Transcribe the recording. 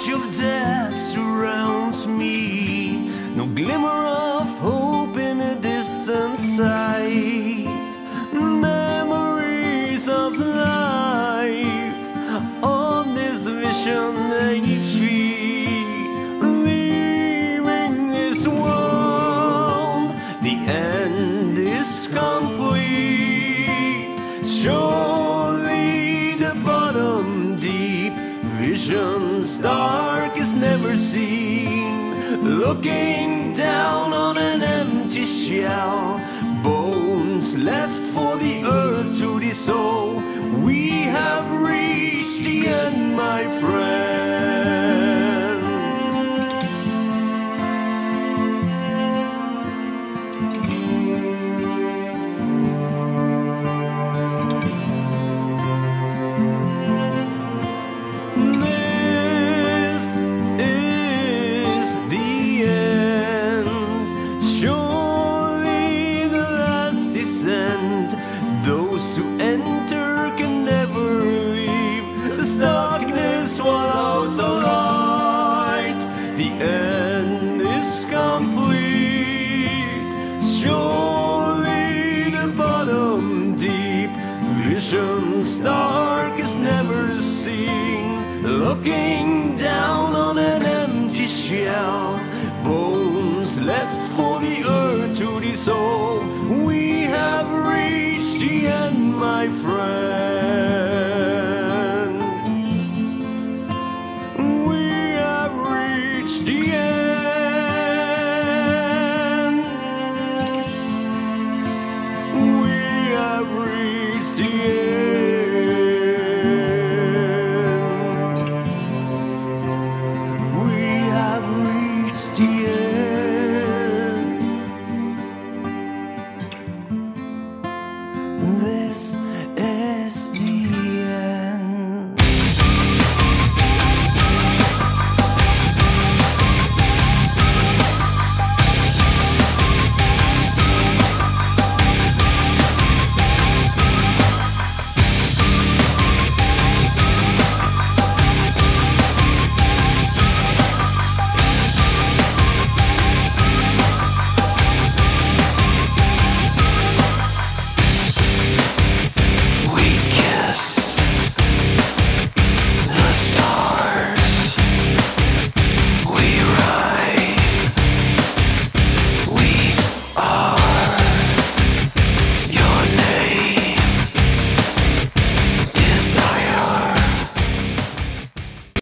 touch of death surrounds me. No glimmer of hope in a distant sight. Memories of life on this vision they feed. Leaving this world, the end is complete. Surely the bottom deep vision dark is never seen. Looking down on an empty shell, bones left for the earth to dissolve. We have reached the end, my friend. Looking down